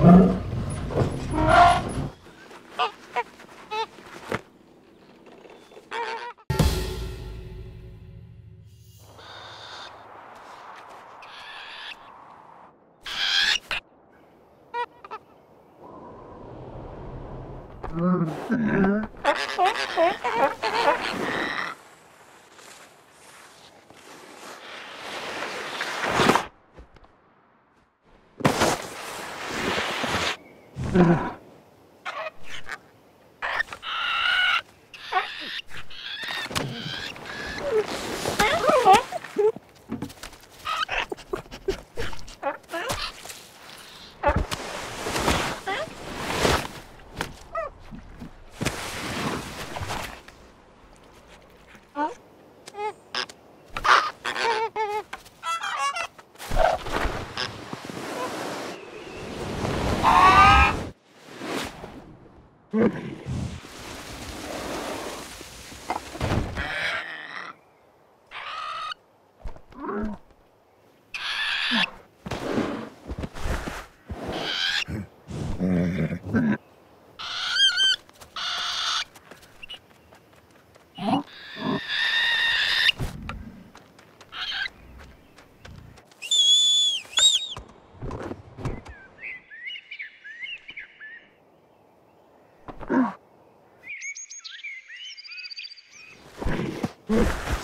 Huh? Ugh. Oof.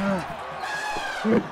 うん